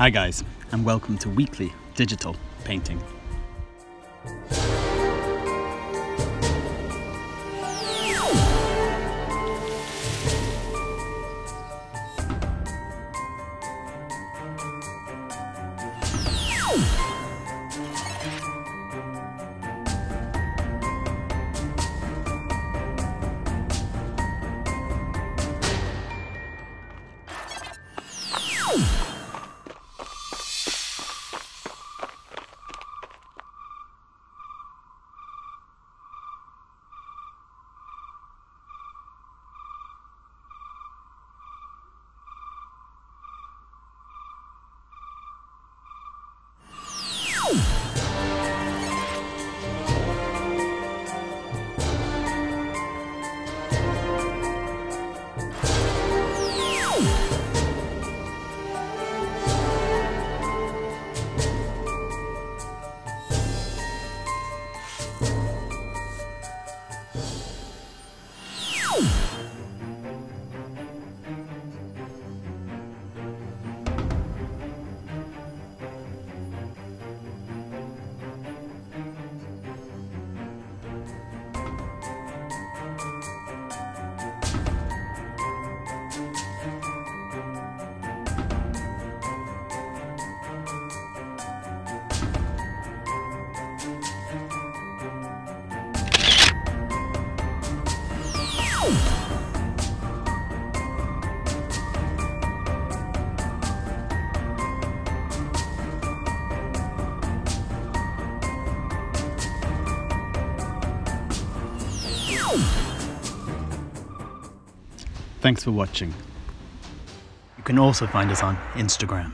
Hi, guys, and welcome to Weekly Digital Painting. Oh! Thanks for watching. You can also find us on Instagram.